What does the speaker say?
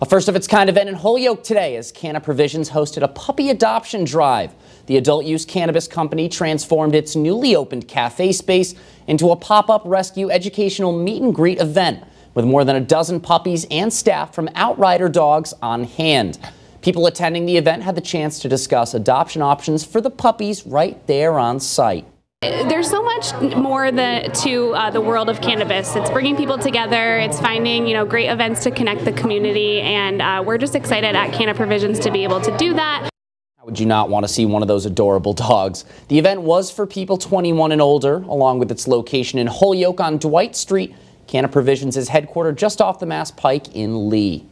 A first of its kind event in Holyoke today as Canna Provisions hosted a puppy adoption drive. The adult use cannabis company transformed its newly opened cafe space into a pop-up rescue educational meet and greet event with more than a dozen puppies and staff from Outrider Dogs on hand. People attending the event had the chance to discuss adoption options for the puppies right there on site. There's so much more the, to uh, the world of cannabis. It's bringing people together. It's finding you know great events to connect the community, and uh, we're just excited at Canna Provisions to be able to do that. How would you not want to see one of those adorable dogs? The event was for people 21 and older, along with its location in Holyoke on Dwight Street. Canna Provisions is headquartered just off the Mass Pike in Lee.